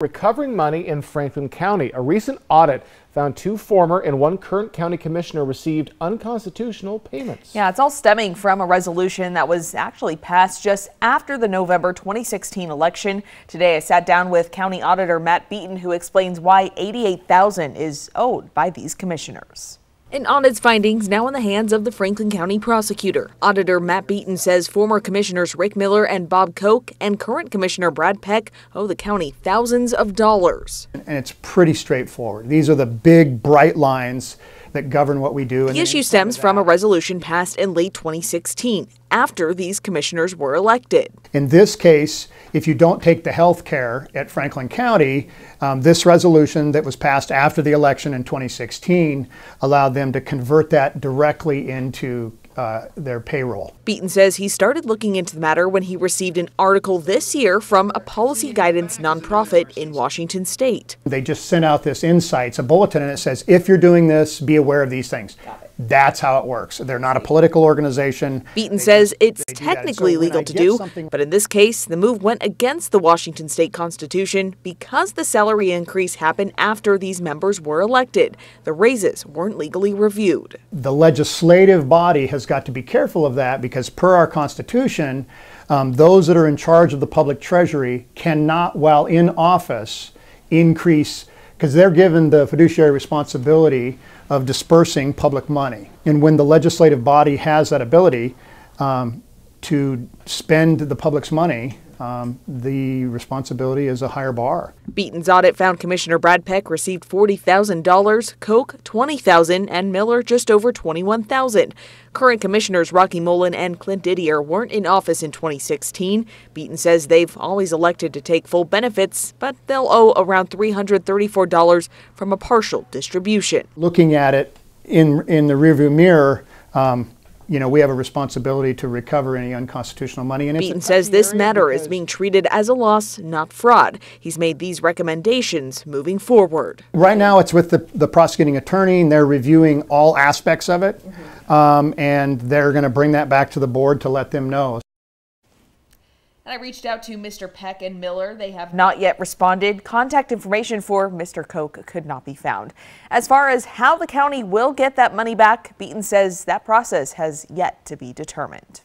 Recovering money in Franklin County. A recent audit found two former and one current county commissioner received unconstitutional payments. Yeah, it's all stemming from a resolution that was actually passed just after the November 2016 election. Today, I sat down with County Auditor Matt Beaton, who explains why 88,000 is owed by these commissioners. An audit's findings now in the hands of the Franklin County prosecutor. Auditor Matt Beaton says former commissioners Rick Miller and Bob Koch and current commissioner Brad Peck owe the county thousands of dollars. And it's pretty straightforward. These are the big, bright lines that govern what we do. The issue stems from a resolution passed in late 2016 after these commissioners were elected. In this case, if you don't take the health care at Franklin County, um, this resolution that was passed after the election in 2016 allowed them to convert that directly into uh, their payroll. Beaton says he started looking into the matter when he received an article this year from a policy guidance nonprofit in Washington state. They just sent out this insights, a bulletin, and it says, if you're doing this, be aware of these things. That's how it works. They're not a political organization. Beaton says it's technically so legal to do, but in this case, the move went against the Washington state constitution because the salary increase happened after these members were elected. The raises weren't legally reviewed. The legislative body has got to be careful of that because per our constitution, um, those that are in charge of the public treasury cannot, while in office, increase because they're given the fiduciary responsibility of dispersing public money. And when the legislative body has that ability um, to spend the public's money, um, the responsibility is a higher bar. Beaton's audit found Commissioner Brad Peck received $40,000, Koch 20,000, and Miller just over 21,000. Current commissioners Rocky Mullen and Clint Didier weren't in office in 2016. Beaton says they've always elected to take full benefits, but they'll owe around $334 from a partial distribution. Looking at it in, in the rearview mirror, um, you know, we have a responsibility to recover any unconstitutional money. And Beaton says this matter is being treated as a loss, not fraud. He's made these recommendations moving forward. Right now, it's with the, the prosecuting attorney, and they're reviewing all aspects of it, mm -hmm. um, and they're going to bring that back to the board to let them know. And I reached out to Mr. Peck and Miller. They have not yet responded. Contact information for Mr. Koch could not be found. As far as how the county will get that money back, Beaton says that process has yet to be determined.